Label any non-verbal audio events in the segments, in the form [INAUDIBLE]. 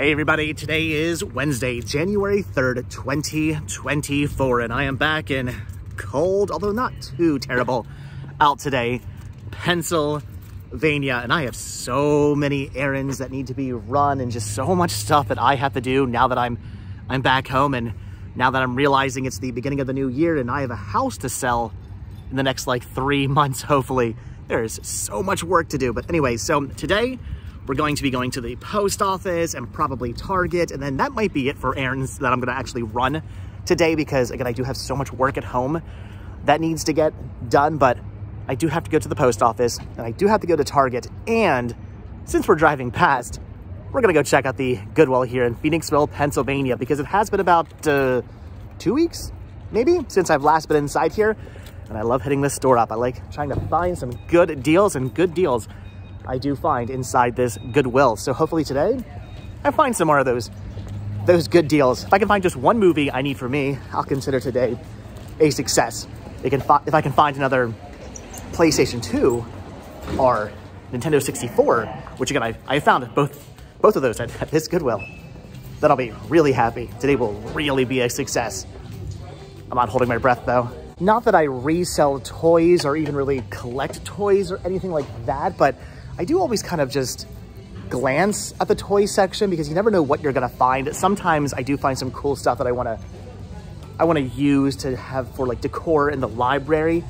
Hey everybody, today is Wednesday, January 3rd, 2024, and I am back in cold, although not too terrible, out today, Pennsylvania, and I have so many errands that need to be run and just so much stuff that I have to do now that I'm I'm back home and now that I'm realizing it's the beginning of the new year and I have a house to sell in the next like three months, hopefully. There's so much work to do. But anyway, so today we're going to be going to the post office and probably Target. And then that might be it for errands that I'm going to actually run today because again, I do have so much work at home that needs to get done. But I do have to go to the post office and I do have to go to Target. And since we're driving past, we're going to go check out the Goodwill here in Phoenixville, Pennsylvania, because it has been about uh, two weeks, maybe, since I've last been inside here. And I love hitting this store up. I like trying to find some good deals and good deals I do find inside this Goodwill. So hopefully today I find some more of those, those good deals. If I can find just one movie I need for me, I'll consider today a success. Can if I can find another PlayStation 2 or Nintendo 64, which again, I, I found both, both of those at, at this Goodwill, then I'll be really happy. Today will really be a success. I'm not holding my breath though. Not that I resell toys or even really collect toys or anything like that, but I do always kind of just glance at the toy section because you never know what you're gonna find. Sometimes I do find some cool stuff that I wanna I wanna use to have for like decor in the library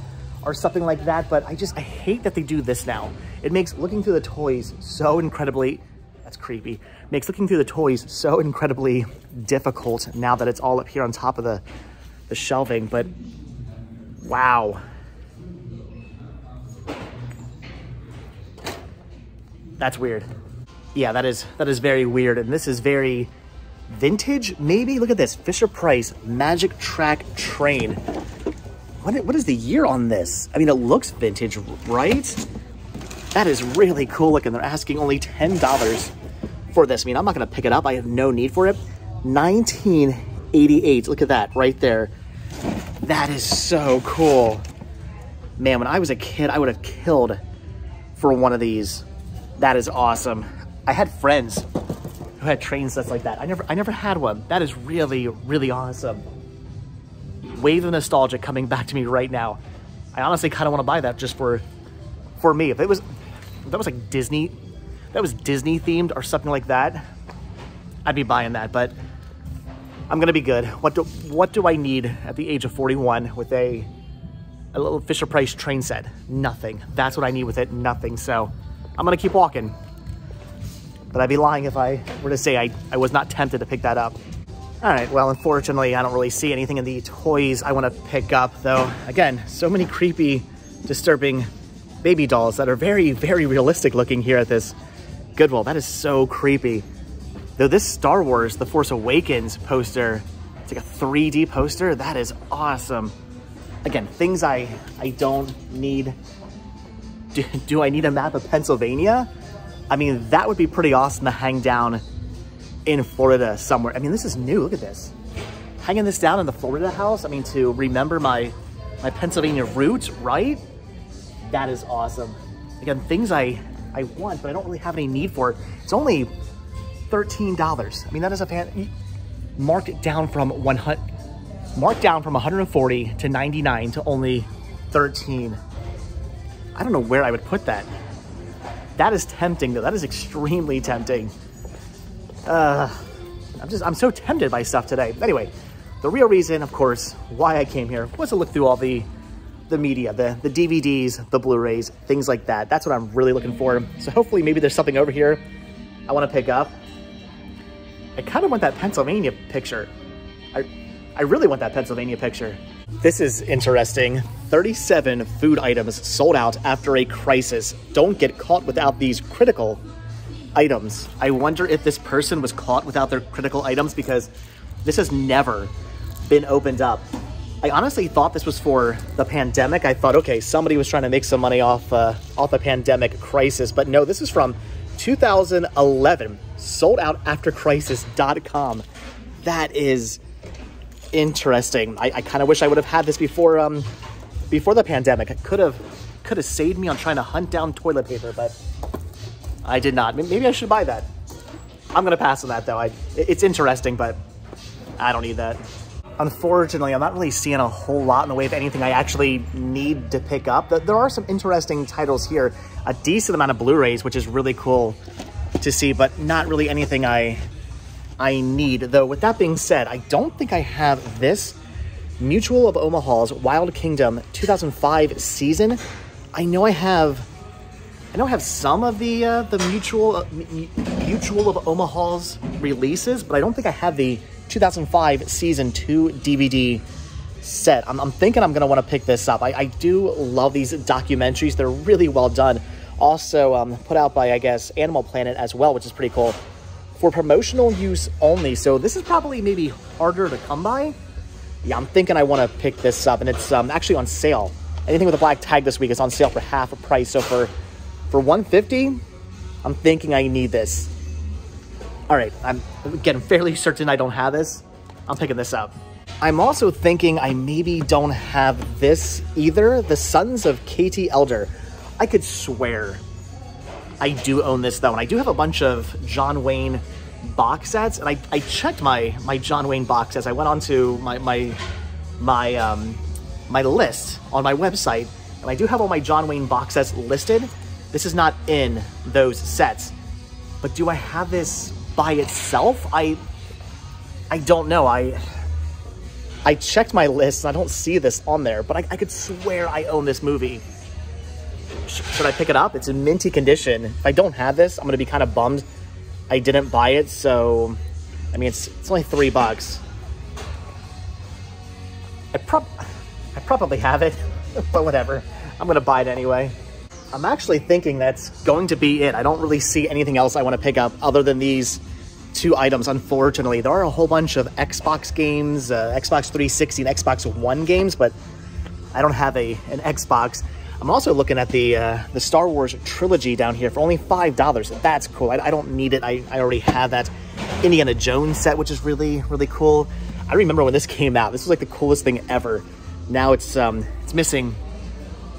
or something like that, but I just, I hate that they do this now. It makes looking through the toys so incredibly, that's creepy, makes looking through the toys so incredibly difficult now that it's all up here on top of the, the shelving, but wow. That's weird. Yeah, that is that is very weird. And this is very vintage, maybe? Look at this, Fisher Price Magic Track Train. What, what is the year on this? I mean, it looks vintage, right? That is really cool looking. They're asking only $10 for this. I mean, I'm not gonna pick it up. I have no need for it. 1988, look at that right there. That is so cool. Man, when I was a kid, I would have killed for one of these. That is awesome. I had friends who had train sets like that. I never, I never had one. That is really, really awesome. Wave of nostalgia coming back to me right now. I honestly kind of want to buy that just for, for me. If it was, if that was like Disney, that was Disney themed or something like that, I'd be buying that. But I'm gonna be good. What do, what do I need at the age of 41 with a, a little Fisher Price train set? Nothing. That's what I need with it. Nothing. So I'm gonna keep walking. But I'd be lying if I were to say I, I was not tempted to pick that up. All right, well, unfortunately, I don't really see anything in the toys I want to pick up, though. Again, so many creepy, disturbing baby dolls that are very, very realistic looking here at this Goodwill. That is so creepy. Though this Star Wars The Force Awakens poster, it's like a 3D poster, that is awesome. Again, things I, I don't need do, do I need a map of Pennsylvania? I mean, that would be pretty awesome to hang down in Florida somewhere. I mean, this is new, look at this. Hanging this down in the Florida house, I mean, to remember my, my Pennsylvania roots, right? That is awesome. Again, things I, I want, but I don't really have any need for. It. It's only $13. I mean, that is a fan, marked down from 100, marked down from 140 to 99 to only 13. I don't know where I would put that. That is tempting though. That is extremely tempting. Uh, I'm just, I'm so tempted by stuff today. Anyway, the real reason, of course, why I came here was to look through all the, the media, the, the DVDs, the Blu-rays, things like that. That's what I'm really looking for. So hopefully maybe there's something over here I want to pick up. I kind of want that Pennsylvania picture. I, I really want that Pennsylvania picture. This is interesting. 37 food items sold out after a crisis. Don't get caught without these critical items. I wonder if this person was caught without their critical items because this has never been opened up. I honestly thought this was for the pandemic. I thought, okay, somebody was trying to make some money off uh, off the pandemic crisis, but no, this is from 2011. Sold out after crisis.com. That is interesting. I, I kind of wish I would have had this before um, before the pandemic. It could have could have saved me on trying to hunt down toilet paper, but I did not. Maybe I should buy that. I'm gonna pass on that though. I, it's interesting, but I don't need that. Unfortunately, I'm not really seeing a whole lot in the way of anything I actually need to pick up. There are some interesting titles here, a decent amount of Blu-rays, which is really cool to see, but not really anything I I need. Though with that being said, I don't think I have this Mutual of Omaha's Wild Kingdom 2005 season. I know I have I know I have some of the uh, the Mutual uh, Mutual of Omaha's releases, but I don't think I have the 2005 season 2 DVD set. I'm, I'm thinking I'm to want to pick this up. I, I, do love these documentaries. They're really well done. Also um, put out by, I guess, Animal Planet as well, which is pretty cool. For promotional use only. So this is probably maybe harder to come by. Yeah, I'm thinking I want to pick this up. And it's um, actually on sale. Anything with a black tag this week is on sale for half a price. So for, for 150 I'm thinking I need this. All right, I'm getting fairly certain I don't have this. I'm picking this up. I'm also thinking I maybe don't have this either. The Sons of Katie Elder. I could swear I do own this though, and I do have a bunch of John Wayne box sets, and I, I checked my my John Wayne box sets. I went onto my my my um my list on my website, and I do have all my John Wayne box sets listed. This is not in those sets. But do I have this by itself, I I don't know. I I checked my list and I don't see this on there, but I, I could swear I own this movie. Sh should I pick it up? It's in minty condition. If I don't have this, I'm gonna be kind of bummed I didn't buy it. So, I mean, it's it's only three bucks. I prob I probably have it, [LAUGHS] but whatever. I'm gonna buy it anyway. I'm actually thinking that's going to be it. I don't really see anything else I want to pick up other than these two items, unfortunately. There are a whole bunch of Xbox games, uh, Xbox 360 and Xbox One games, but I don't have a an Xbox. I'm also looking at the uh, the Star Wars trilogy down here for only $5. That's cool. I, I don't need it. I, I already have that Indiana Jones set, which is really, really cool. I remember when this came out. This was like the coolest thing ever. Now it's um it's missing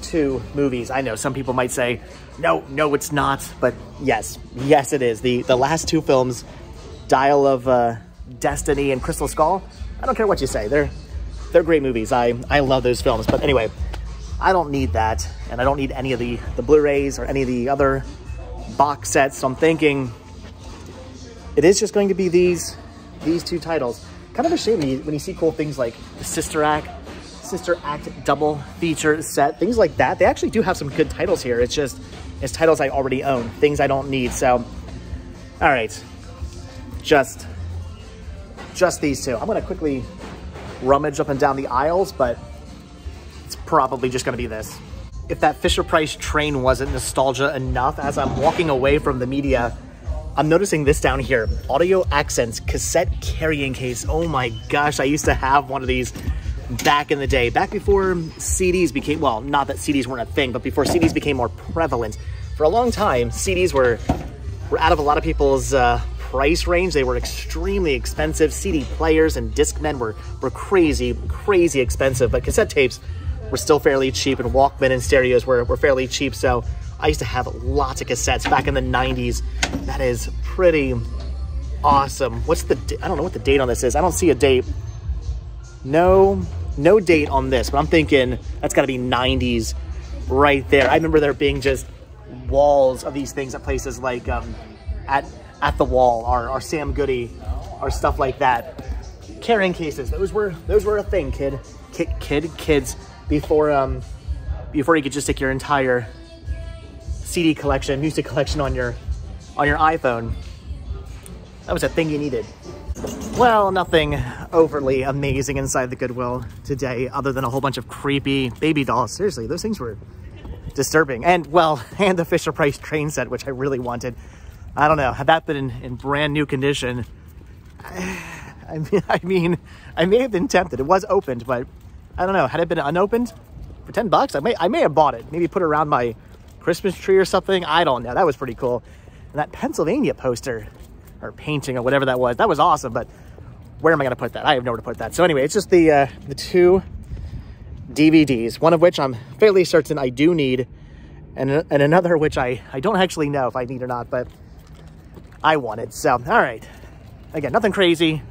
two movies. I know some people might say, no, no, it's not. But yes, yes, it is. The, the last two films, Dial of uh, Destiny and Crystal Skull, I don't care what you say. They're, they're great movies. I, I love those films. But anyway, I don't need that. And I don't need any of the, the Blu-rays or any of the other box sets. So I'm thinking it is just going to be these, these two titles. Kind of a shame when you, see cool things like the Sister Act Sister Act double feature set, things like that. They actually do have some good titles here. It's just, it's titles I already own, things I don't need. So, all right, just, just these two. I'm gonna quickly rummage up and down the aisles, but probably just gonna be this. If that Fisher-Price train wasn't nostalgia enough, as I'm walking away from the media, I'm noticing this down here, Audio Accents cassette carrying case. Oh my gosh, I used to have one of these back in the day, back before CDs became, well, not that CDs weren't a thing, but before CDs became more prevalent. For a long time, CDs were, were out of a lot of people's uh, price range. They were extremely expensive. CD players and Discmen were, were crazy, crazy expensive, but cassette tapes were still fairly cheap and Walkman and stereos were, were fairly cheap. So I used to have lots of cassettes back in the 90s. That is pretty awesome. What's the, I don't know what the date on this is. I don't see a date. No, no date on this, but I'm thinking that's got to be 90s right there. I remember there being just walls of these things at places like um, at at the wall, or, our Sam Goody, or stuff like that. Carrying cases, those were those were a thing, kid, kid, kid kids before um before you could just stick your entire CD collection, music collection on your on your iPhone. That was a thing you needed. Well, nothing overly amazing inside the Goodwill today other than a whole bunch of creepy baby dolls. Seriously, those things were disturbing. And, well, [LAUGHS] and the Fisher-Price train set, which I really wanted. I don't know, had that been in, in brand new condition, [SIGHS] I mean, [LAUGHS] I mean, I may have been tempted. It was opened, but I don't know. Had it been unopened for 10 bucks, I may, I may have bought it. Maybe put it around my Christmas tree or something. I don't know. That was pretty cool. And that Pennsylvania poster, or painting or whatever that was. That was awesome, but where am I going to put that? I have nowhere to put that. So anyway, it's just the uh, the two DVDs, one of which I'm fairly certain I do need, and, and another which I, I don't actually know if I need or not, but I wanted. So, all right. Again, nothing crazy,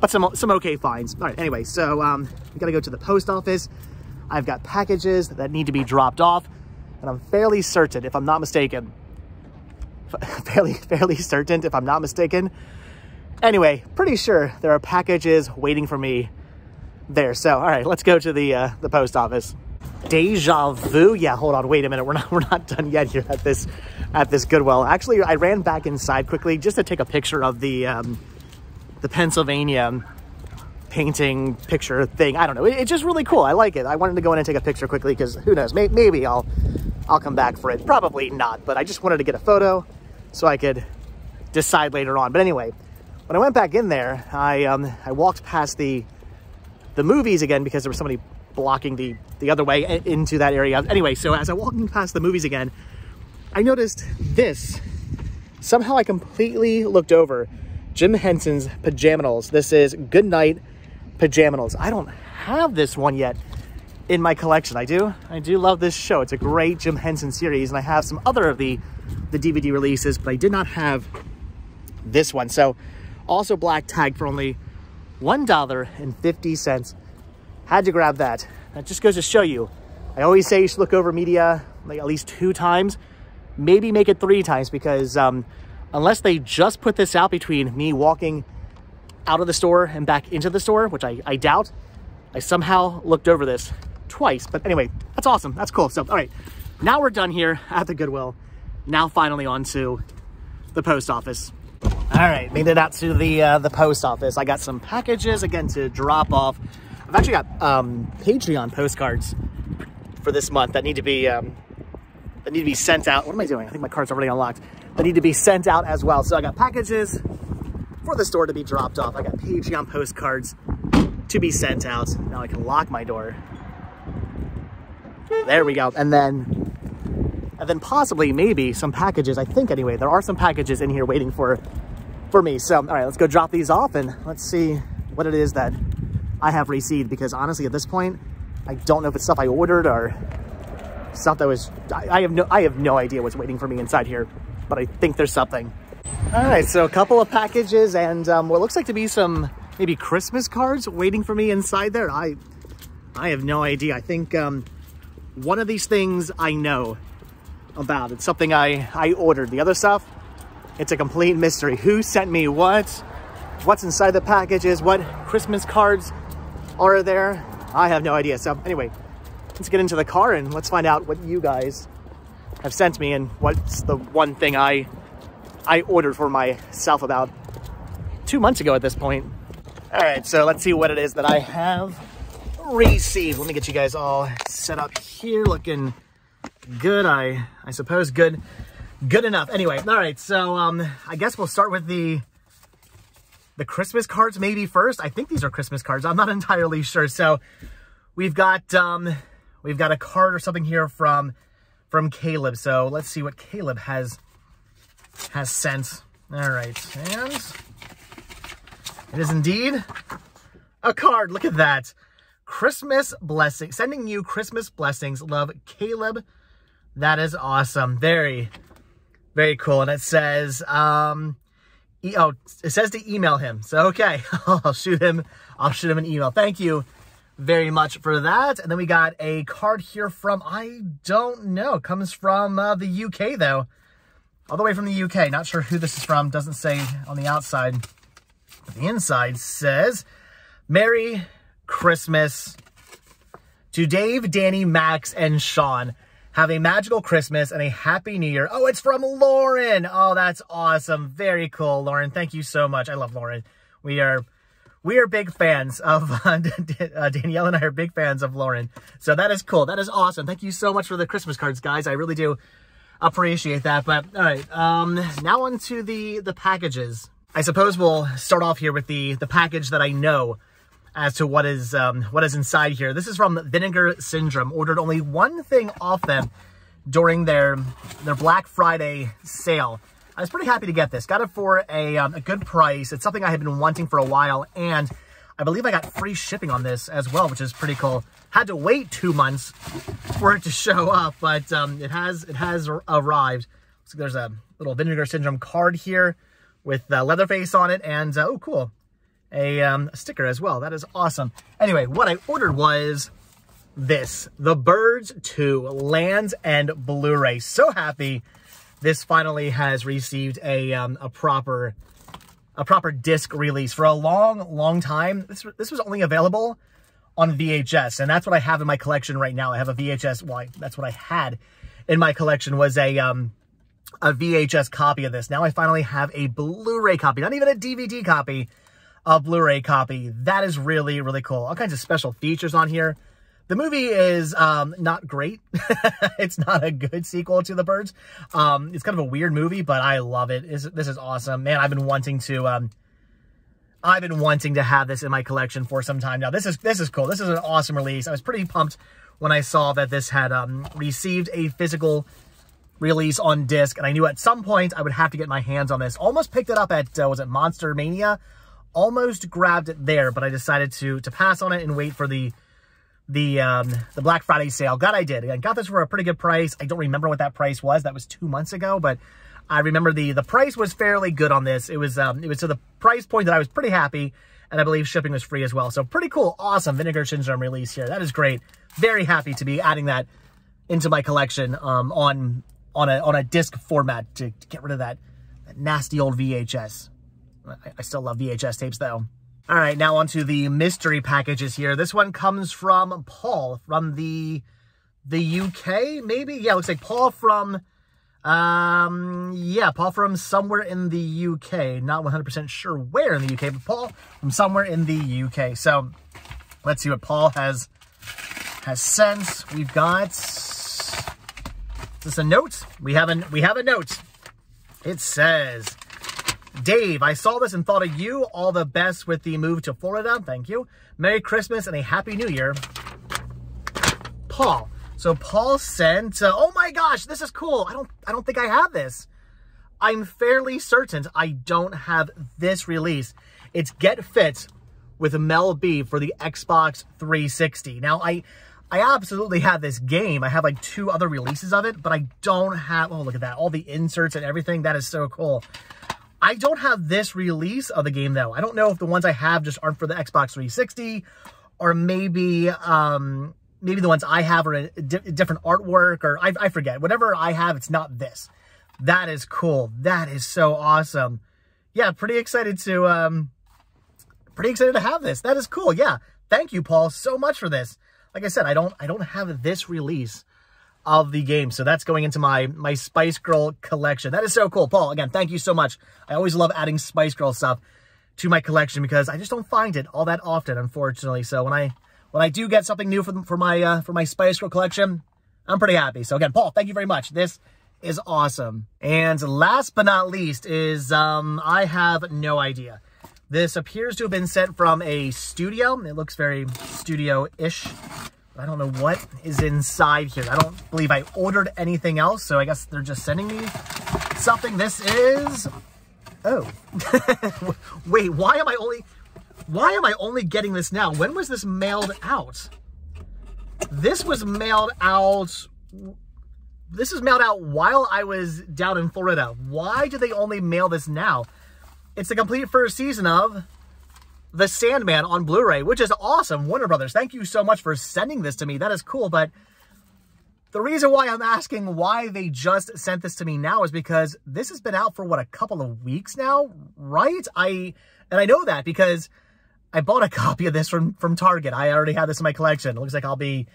but some, some okay finds. All right, anyway, so um, we gotta go to the post office. I've got packages that need to be dropped off, and I'm fairly certain, if I'm not mistaken, [LAUGHS] fairly, fairly certain, if I'm not mistaken. Anyway, pretty sure there are packages waiting for me there. So, all right, let's go to the uh, the post office. Deja vu. Yeah, hold on. Wait a minute. [LAUGHS] We're not we're not done yet here at this at this Goodwill. Actually, I ran back inside quickly just to take a picture of the um, the Pennsylvania painting picture thing. I don't know. It, it's just really cool. I like it. I wanted to go in and take a picture quickly because who knows? May, maybe I'll I'll come back for it. Probably not. But I just wanted to get a photo so I could decide later on. But anyway, when I went back in there, I um, I walked past the the movies again because there was somebody blocking the the other way into that area. Anyway, so as I walked past the movies again, I noticed this. Somehow I completely looked over Jim Henson's Pajanimals. This is Goodnight Pajanimals. I don't have this one yet in my collection. I do. I do love this show. It's a great Jim Henson series, and I have some other of the the DVD releases, but I did not have this one. So also black tag for only $1.50. Had to grab that. That just goes to show you. I always say you should look over media like at least two times, maybe make it three times because um, unless they just put this out between me walking out of the store and back into the store, which I, I doubt, I somehow looked over this twice. But anyway, that's awesome. That's cool. So, all right, now we're done here at the Goodwill. Now finally on to the post office. All right, made it out to the uh, the post office. I got some packages again to drop off. I've actually got um, Patreon postcards for this month that need to be um, that need to be sent out. What am I doing? I think my card's already unlocked. That need to be sent out as well. So I got packages for the store to be dropped off. I got Patreon postcards to be sent out. Now I can lock my door. There we go. And then, and then possibly maybe some packages. I think anyway, there are some packages in here waiting for for me. So, all right, let's go drop these off and let's see what it is that I have received because honestly, at this point, I don't know if it's stuff I ordered or that was, I, I have no, I have no idea what's waiting for me inside here, but I think there's something. All right, so a couple of packages and um, what looks like to be some maybe Christmas cards waiting for me inside there. I, I have no idea. I think um, one of these things I know about. It's something I, I ordered. The other stuff, it's a complete mystery. Who sent me what? What's inside the packages? What Christmas cards are there? I have no idea. So anyway, let's get into the car and let's find out what you guys have sent me and what's the one thing I I ordered for myself about two months ago at this point. All right, so let's see what it is that I have received. Let me get you guys all set up here, looking good, I I suppose good good enough. Anyway, all right, so um, I guess we'll start with the the Christmas cards maybe first. I think these are Christmas cards. I'm not [LAUGHS] entirely sure. So we've got um, we've got a card or something here from from Caleb. So let's see what Caleb has has sent. All right, and it is indeed a card. Look at that. Christmas blessing, sending you Christmas blessings. Love, Caleb. That is awesome. Very, very cool. And it says, um, e oh, it says to email him. So, okay, [LAUGHS] I'll shoot him. I'll shoot him an email. Thank you very much for that. And then we got a card here from, I don't know, comes from uh, the UK though. All the way from the UK. Not sure who this is from. Doesn't say on the outside. But the inside says, Merry Christmas to Dave, Danny, Max, and Sean. Have a magical Christmas and a happy new year. Oh, it's from Lauren. Oh, that's awesome. Very cool, Lauren. Thank you so much. I love Lauren. We are we are big fans of [LAUGHS] uh, Danielle and I are big fans of Lauren. So that is cool. That is awesome. Thank you so much for the Christmas cards, guys. I really do appreciate that. But all right, um, now on to the the packages. I suppose we'll start off here with the the package that I know as to what is um, what is inside here. This is from Vinegar Syndrome. Ordered only one thing off them during their their Black Friday sale. I was pretty happy to get this. Got it for a, um, a good price. It's something I had been wanting for a while, and I believe I got free shipping on this as well, which is pretty cool. Had to wait two months for it to show up, but um, it has it has arrived. So there's a little Vinegar Syndrome card here with uh, Leatherface on it. And, uh, oh, cool. A, um, a sticker as well. That is awesome. Anyway, what I ordered was this. The Birds 2 Land's End Blu-ray. So happy this finally has received a, um, a proper a proper disc release. For a long, long time, this, this was only available on VHS, and that's what I have in my collection right now. I have a VHS, well, I, that's what I had in my collection was a, um, a VHS copy of this. Now I finally have a Blu-ray copy, not even a DVD copy, a Blu-ray copy. That is really, really cool. All kinds of special features on here. The movie is um, not great. [LAUGHS] it's not a good sequel to The Birds. Um, it's kind of a weird movie, but I love it. It's, this is awesome. Man, I've been wanting to... Um, I've been wanting to have this in my collection for some time now. This is this is cool. This is an awesome release. I was pretty pumped when I saw that this had um, received a physical release on disc, and I knew at some point I would have to get my hands on this. Almost picked it up at, uh, was it Monster Mania? Almost grabbed it there, but I decided to to pass on it and wait for the the um, the Black Friday sale. God, I did. I got this for a pretty good price. I don't remember what that price was. That was two months ago, but I remember the the price was fairly good on this. It was um, it was to the price point that I was pretty happy, and I believe shipping was free as well. So pretty cool, awesome Vinegar Syndrome release here. That is great. Very happy to be adding that into my collection um, on on a on a disc format to, to get rid of that, that nasty old VHS. I, I still love VHS tapes though. All right, now onto the mystery packages here. This one comes from Paul from the the UK, maybe? Yeah, looks like Paul from, um, yeah, Paul from somewhere in the UK. Not 100% sure where in the UK, but Paul from somewhere in the UK. So let's see what Paul has has sent. We've got, is this a note? We have a, we have a note. It says, Dave, I saw this and thought of you. All the best with the move to Florida. Thank you. Merry Christmas and a Happy New Year. Paul. So Paul sent, uh, oh my gosh, this is cool. I don't, I don't think I have this. I'm fairly certain I don't have this release. It's Get Fit with Mel B for the Xbox 360. Now, I, I absolutely have this game. I have like two other releases of it, but I don't have, oh, look at that. All the inserts and everything. That is so cool. I don't have this release of the game, though. I don't know if the ones I have just aren't for the Xbox 360 or maybe um, maybe the ones I have are a di different artwork or I, I forget. Whatever I have, it's not this. That is cool. That is so awesome. Yeah, pretty excited to um, pretty excited to have this. That is cool. Yeah. Thank you, Paul, so much for this. Like I said, I don't I don't have this release of the game. So that's going into my, my Spice Girl collection. That is so cool. Paul, again, thank you so much. I always love adding Spice Girl stuff to my collection because I just don't find it all that often, unfortunately. So when I when I do get something new for, for my uh, for my Spice Girl collection, I'm pretty happy. So again, Paul, thank you very much. This is awesome. And last but not least is um, I have no idea. This appears to have been sent from a studio. It looks very studio-ish. I don't know what is inside here. I don't believe I ordered anything else, so I guess they're just sending me something. This is... Oh. [LAUGHS] Wait, why am I only... Why am I only getting this now? When was this mailed out? This was mailed out... This was mailed out while I was down in Florida. Why do they only mail this now? It's the complete first season of the Sandman on Blu-ray, which is awesome. Warner Brothers, thank you so much for sending this to me. That is cool, but the reason why I'm asking why they just sent this to me now is because this has been out for, what, a couple of weeks now, right? I And I know that because I bought a [LAUGHS] copy of this from, from Target. I already have this in my collection. It looks like I'll be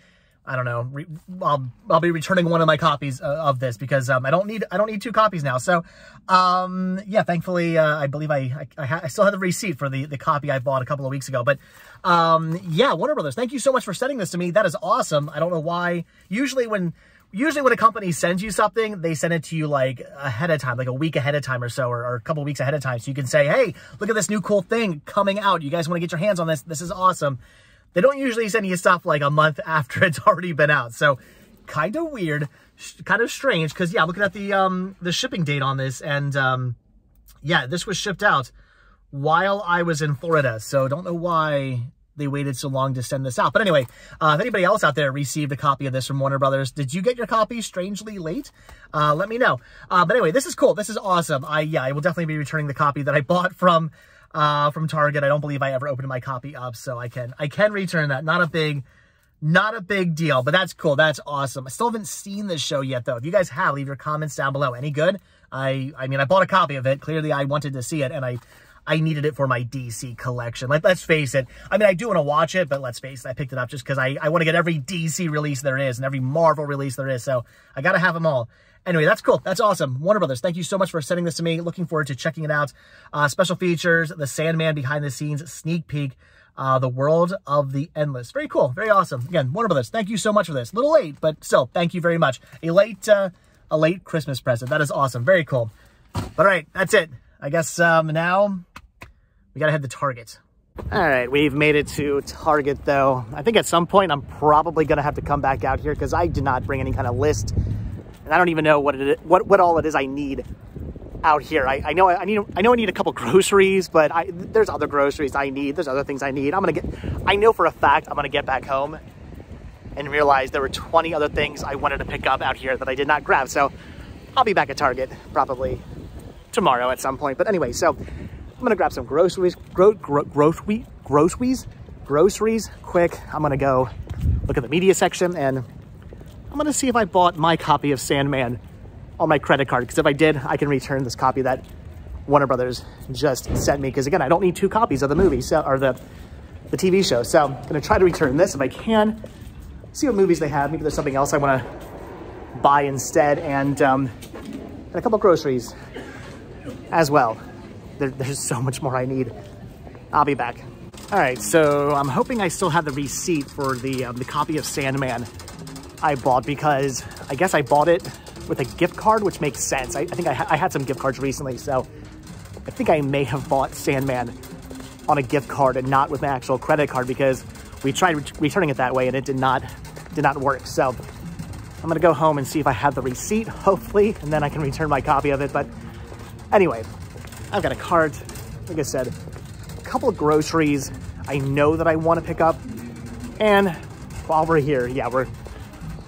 I don't know, I'll, I'll be returning one of my copies uh, of this because um, I don't need I don't need two copies now. So, um, yeah, thankfully, uh, I believe I I, I, I, still have the receipt for the, the copy I bought a couple of weeks ago. But, um, yeah, Warner Brothers, thank you so much for sending this to me. That is awesome. I don't know why. Usually when usually when a company sends you something, they send it to you like ahead of time, like a week ahead of time or so, or, or, a couple weeks ahead of time. So you can say, hey, look at this new cool thing coming out. You guys want to get your hands on this? This is awesome. They don't usually send you stuff like a month after [LAUGHS] it's already been out. So kind of weird, kind of strange. Because, yeah, looking at the um, the shipping date on this. And, um, yeah, this was shipped out while I was in Florida. So don't know why they waited so long to send this out. But anyway, uh, if anybody else out there received a copy of this from Warner Brothers, did you get your copy strangely late? Uh, let me know. Uh, but anyway, this is cool. This is awesome. I, yeah, I will definitely be returning the copy that I [LAUGHS] bought from, uh, from Target. I don't believe I ever opened my copy up, so I can, I can return that. Not a big, not a big deal, but that's cool. That's awesome. I still haven't seen this show yet, though. If you guys have, leave your comments down below. Any good? I, I mean, I bought a copy of it. Clearly, I wanted to see it, and I, I needed it for my DC collection. Like, let's face it. I mean, I do want to watch it, but let's face it. I picked it up just because I, I want to get every DC release there is and every Marvel release there is. So I got to have them all. Anyway, that's cool. That's awesome. Warner Brothers, thank you so much for sending this to me. Looking forward to checking it out. Uh, special features, the Sandman behind the scenes sneak peek, uh, the world of the endless. Very cool. Very awesome. Again, Warner Brothers, thank you so much for this. A little late, but still, thank you very much. A late, uh, a late Christmas present. That is awesome. Very cool. But all right, that's it. I guess um, now we gotta head to Target. All right, we've made it to Target though. I think at some point I'm probably gonna have to come back out here because I did not bring any kind of list. And I don't even know what it is, what, what all it is I need out here. I, I know I need I know I need a couple [LAUGHS] groceries, but I, there's other groceries I need. There's other things I need. I'm gonna get. I know for a fact I'm gonna get back home and realize there were 20 other things I wanted to pick up out here that I did not grab. So I'll be back at Target probably tomorrow at some point. But anyway, so I'm gonna grab some groceries, gro gro groceries, groceries, groceries quick. I'm gonna go look at the media section and I'm gonna see if I bought my copy of Sandman on my credit card. Because if I did, I can return this copy that Warner Brothers just sent me. Because again, I don't need two copies of the movie so, or the, the TV show. So I'm gonna try to return this if I can. See what movies they have. Maybe there's something else I wanna buy instead. And, um, and a couple groceries as well there, there's so much more I need. I'll be back. All right, so I'm hoping I still have the receipt for the, um, the copy of Sandman I bought because I guess I bought it with a gift card, which makes sense. I, I think I, ha I had some gift cards recently, so I think I may have bought Sandman on a gift card and not with my actual credit card because we tried re returning it that way and it did not did not work. So I'm gonna go home and see if I have the receipt, [LAUGHS] hopefully, and then I can return my copy of it. But anyway, I've got a cart, like I said, a couple of groceries I know that I want to pick up. And while we're here, yeah, we're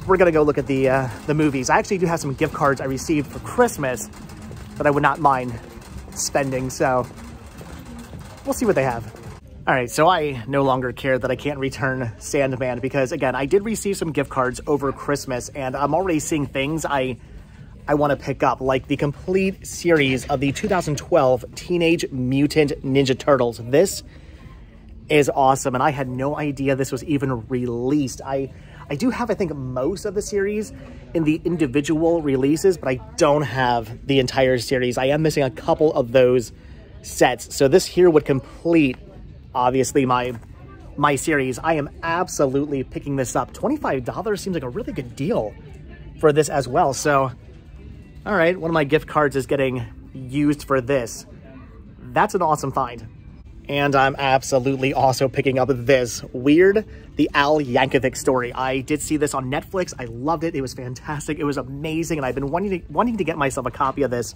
we're gonna go look at the uh, the movies. I actually do have some gift cards I received for Christmas that I would not mind spending, so we'll see what they have. All right, so I no longer care that I can't return Sandman because again, I did receive some gift cards over Christmas and I'm already seeing things I I want to pick up, like the complete series of the 2012 Teenage Mutant Ninja Turtles. This is awesome, and I had no idea this was even released. I, I do have, I think, most of the series in the individual releases, but I don't have the entire series. I am missing a couple of those sets. So this here would complete, obviously, my my series. I am absolutely picking this up. $25 seems like a really good deal for this as well. So all right, one of my gift cards is getting used for this. That's an awesome find. And I'm absolutely also picking up this Weird, the Al Yankovic story. I did see this on Netflix. I loved it. It was fantastic. It was amazing. And I've been wanting to, wanting to get myself a copy of this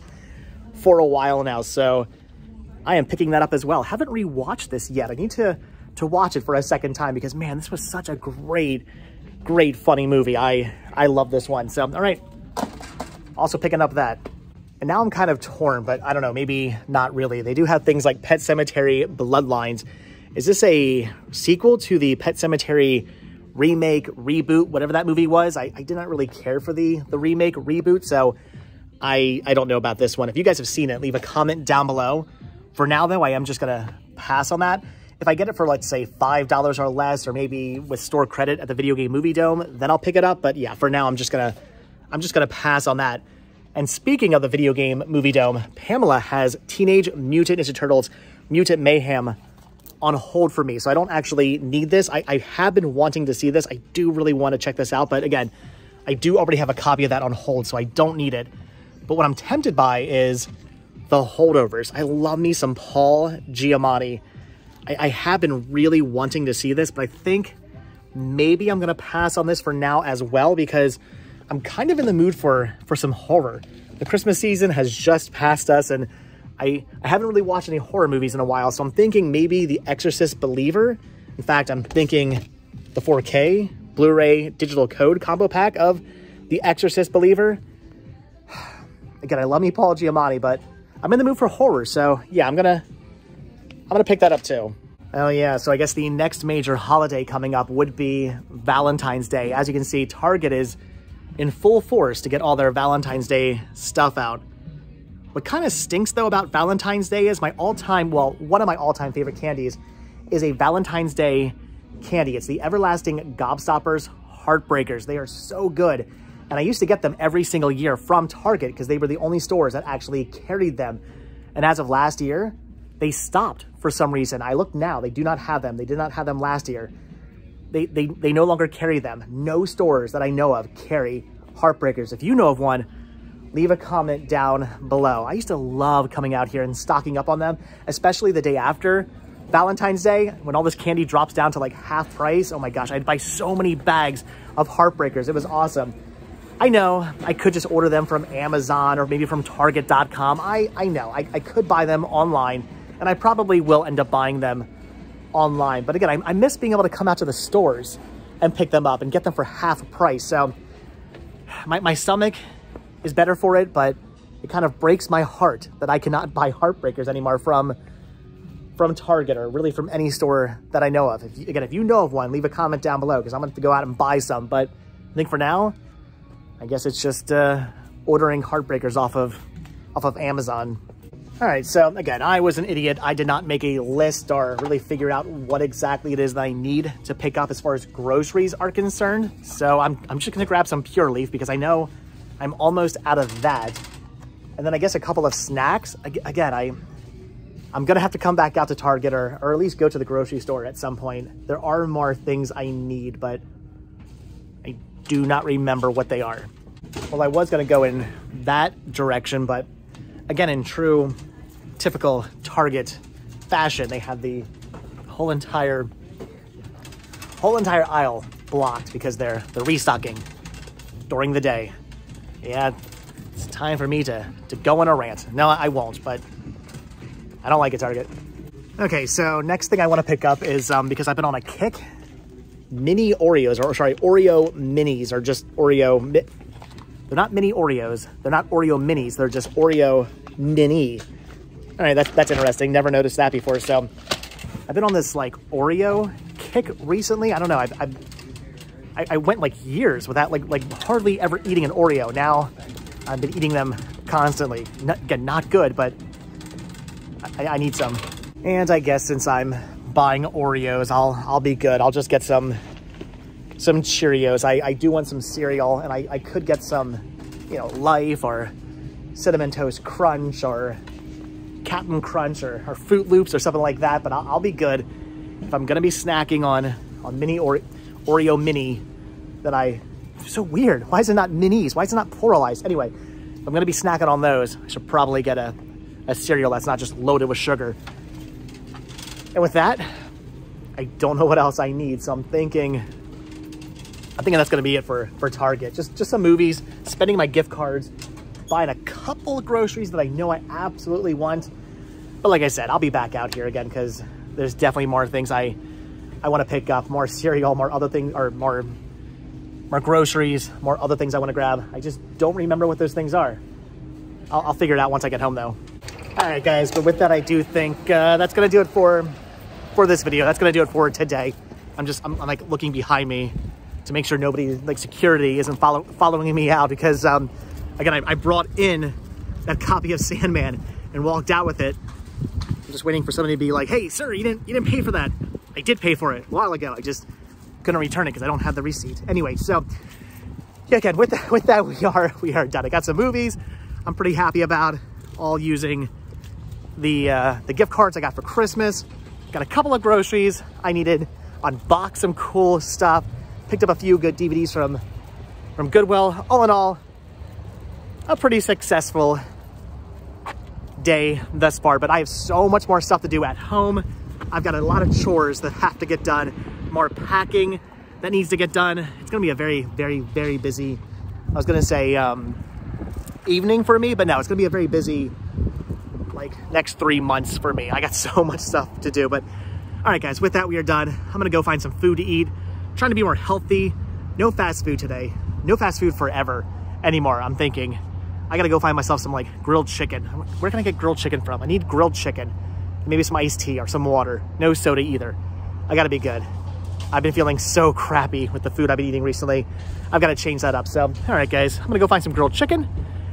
for a while now. So I am picking that up as well. Haven't rewatched this yet. I need to, to watch it for a second time because, man, this was such a great, great, funny movie. I, I love this one. So, all right, also picking up that. And now I'm kind of torn, but I don't know, maybe not really. They do have things like Pet Sematary Bloodlines. Is this a sequel to the Pet Sematary remake, reboot, whatever that movie was? I, I did not really care for the, the remake, reboot, so I, I don't know about this one. If you guys have seen it, leave a comment down below. For now, though, I am just going to pass on that. If I get it for, let's say, $5 or less, or maybe with store credit at the Video Game Movie Dome, then I'll pick it up. But yeah, for now, I'm just going to I'm just going to pass on that. And speaking of the video game Movie Dome, Pamela has Teenage Mutant Ninja Turtles Mutant Mayhem on hold for me. So I don't actually need this. I, I have been wanting to see this. I do really want to check this out. But again, I do already have a copy of that on hold, so I don't need it. But what I'm tempted by is the holdovers. I love me some Paul Giamatti. I, I have been really wanting to see this, but I think maybe I'm going to pass on this for now as well because I'm kind of in the mood for, for some horror. The Christmas season has just passed us and I, I haven't really watched any horror movies in a while, so I'm thinking maybe The Exorcist Believer In fact, I'm thinking the 4K Blu-ray digital code combo pack of The Exorcist Believer. [SIGHS] Again, I love me Paul Giamatti, but I'm in the mood for horror, so yeah, I'm gonna I'm gonna pick that up too. Oh yeah, so I guess the next major holiday coming up would be Valentine's Day. As you can see, Target is in full force to get all their Valentine's Day stuff out. What kind of stinks though about Valentine's Day is my all-time, well, one of my all-time favorite candies is a Valentine's Day candy. It's the Everlasting Gobstoppers Heartbreakers. They are so good. And I used to get them every single year from Target because they were the only stores that actually carried them. And as of last year, they stopped for some reason. I look now, they do not have them. They did not have them last year. They, they, they no longer carry them. No stores that I know of carry Heartbreakers. If you know of one, leave a comment down below. I used to love coming out here and stocking up on them, especially the day after Valentine's Day, when all this candy drops down to like half price. Oh my gosh, I'd buy so many bags of Heartbreakers. It was awesome. I know I could just order them from Amazon or maybe from Target.com. I, I know I, I could buy them online and I probably will end up buying them online. But again, I, I miss being able to come out to the stores and pick them up and get them for half price. So my, my stomach is better for it, but it kind of breaks my heart that I cannot buy Heartbreakers anymore from from Target or really from any store that I know of. If you, again, if you know of one, leave a comment down below because I'm going to have to go out and buy some. But I think for now, I guess it's just uh, ordering Heartbreakers off of off of Amazon. All right, so again, I was an idiot. I did not make a list or really figure out what exactly it is that I need to pick up as far as groceries are concerned. So I'm, I'm just gonna grab some Pure Leaf because I know I'm almost out of that. And then I guess a couple of snacks. Again, I, I'm gonna have to come back out to Target or, or at least go to the grocery store at some point. There are more things I need, but I do not remember what they are. Well, I was gonna go in that direction, but again, in true typical Target fashion, they have the whole entire whole entire aisle blocked because they're they're restocking during the day. Yeah, it's time for me to to go on a rant. No, I won't, but I don't like it, Target. Okay, so next thing I want to pick up is, um, because I've been on a kick, mini Oreos, or sorry, Oreo minis, or just Oreo, they're not mini Oreos, they're not Oreo minis, they're just Oreo mini. All right, that's, that's interesting, never noticed that before, so I've been on this like Oreo kick recently, I don't know, I've, I've I, I went like years without like like hardly ever eating an Oreo. Now I've been eating them constantly. Not, again, not good, but I, I need some. And I guess since I'm buying Oreos, I'll I'll be good. I'll just get some some Cheerios. I, I do want some cereal, and I, I could get some, you know, Life or Cinnamon Toast Crunch or Captain Crunch or, or Froot Loops or something like that, but I'll, I'll be good. If I'm gonna be snacking on, on mini or Oreo mini, that I, so weird. Why is it not minis? Why is it not pluralized? Anyway, I'm gonna be snacking on those. I should probably get a a cereal that's not just loaded with sugar. And with that, I don't know what else I need. So I'm thinking, I'm thinking that's gonna be it for, for Target. Just, just some movies, spending my gift cards, buying a couple of groceries that I know I absolutely want. But like I said, I'll be back out here again because there's definitely more things I, I want to pick up, more cereal, more other things, or more, more groceries, more other things I want to grab. I just don't remember what those things are. I'll, I'll figure it out once I get home though. All right, guys, but with that, I do think uh, that's gonna do it for for this video. That's gonna do it for today. I'm just, I'm, I'm like looking behind me to make sure nobody, like security, isn't follow, following me out because, um, again, I, I brought in that copy of Sandman and walked out with it. I'm just waiting for somebody to be like, hey, sir, you didn't, you didn't pay for that. I did pay for it a while ago. I just couldn't return it because I don't have the receipt. Anyway, so yeah, again, with that, with that, [LAUGHS] we are, we are done. I got some movies I'm pretty happy about all using the, uh, the gift cards I got for Christmas. Got a couple of groceries I needed, unbox some cool stuff, picked up a few good DVDs from, from Goodwill. All in all, a pretty successful day thus far, but I have so much more stuff to do at home. I've got a lot of chores that have to get done, more packing that needs to get done. It's gonna be a very, very, very busy, I was gonna say um, evening for me, but no, it's gonna be a very busy like next three months for me. I got [LAUGHS] so much stuff to do, but All right, guys, with that, we are done. I'm gonna go find some food to eat. Trying to be more healthy. No fast food today. No fast food forever anymore, I'm thinking. I gotta go find myself some like grilled chicken. Where can I get grilled chicken from? I need grilled chicken. Maybe some iced tea or some water. No soda either. I gotta be good. I've been feeling so crappy with the food I've been eating recently. I've got to change that up. So, all right, guys, I'm gonna go find some grilled chicken.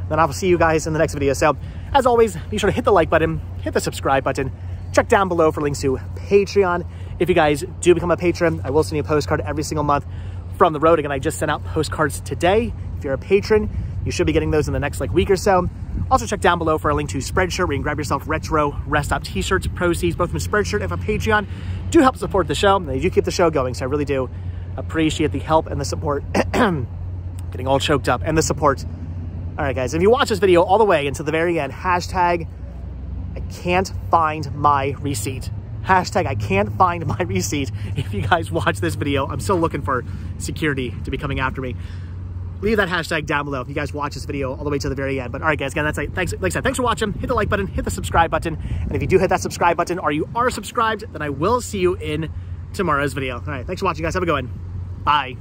Then I'll see you guys in the next video. So, as always, be sure to hit the like button, hit the subscribe button, check down below for links to Patreon. If you guys do become a patron, I will send you a postcard every single month from the road. Again, I just sent out postcards today. If you're a patron, you should be getting those in the next like week or so. Also check down below for a link to Spreadshirt where you can grab yourself retro rest stop t-shirts, proceeds, both from Spreadshirt and from Patreon. Do help support the show. They do keep the show going, so I really do appreciate the help and the support. [CLEARS THROAT] Getting all choked up and the support. All right, guys, if you watch this video all the way until the very end, hashtag I can't find my receipt. Hashtag I can't find my receipt. [LAUGHS] If you guys watch this video, I'm still looking for security to be coming after me leave that hashtag down below if you guys watch this video all the way to the very end. But all right, guys, again, that's it. Thanks, like I said, thanks for watching. Hit the like button, hit the subscribe button. And if you do hit that subscribe button or you are subscribed, then I will see you in tomorrow's video. All right, thanks for watching, guys. Have a good one. Bye.